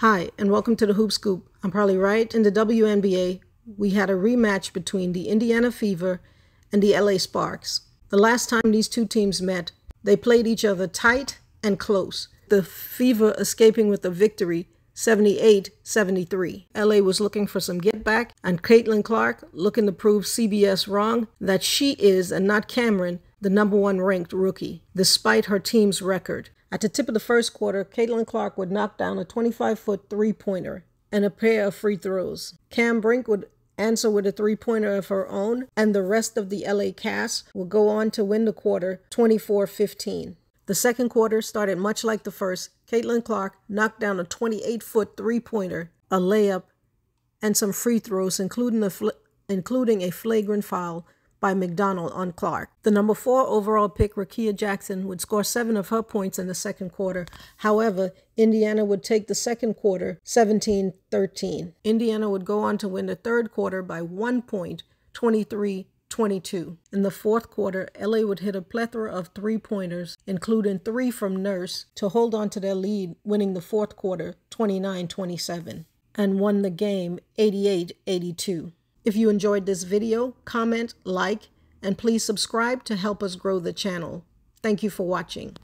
Hi, and welcome to the Hoop Scoop. I'm probably right. In the WNBA, we had a rematch between the Indiana Fever and the LA Sparks. The last time these two teams met, they played each other tight and close. The Fever escaping with a victory 78 73. LA was looking for some get back, and Caitlin Clark looking to prove CBS wrong that she is, and not Cameron, the number one ranked rookie, despite her team's record. At the tip of the first quarter, Caitlin Clark would knock down a 25 foot three pointer and a pair of free throws. Cam Brink would answer with a three pointer of her own, and the rest of the LA cast would go on to win the quarter 24 15. The second quarter started much like the first. Caitlin Clark knocked down a 28 foot three pointer, a layup, and some free throws, including a, including a flagrant foul by McDonald on Clark. The number four overall pick, Rickea Jackson, would score seven of her points in the second quarter. However, Indiana would take the second quarter 17 13. Indiana would go on to win the third quarter by one point, 23 22. In the fourth quarter, LA would hit a plethora of three pointers, including three from Nurse, to hold on to their lead, winning the fourth quarter 29 27, and won the game 88 82. If you enjoyed this video, comment, like, and please subscribe to help us grow the channel. Thank you for watching.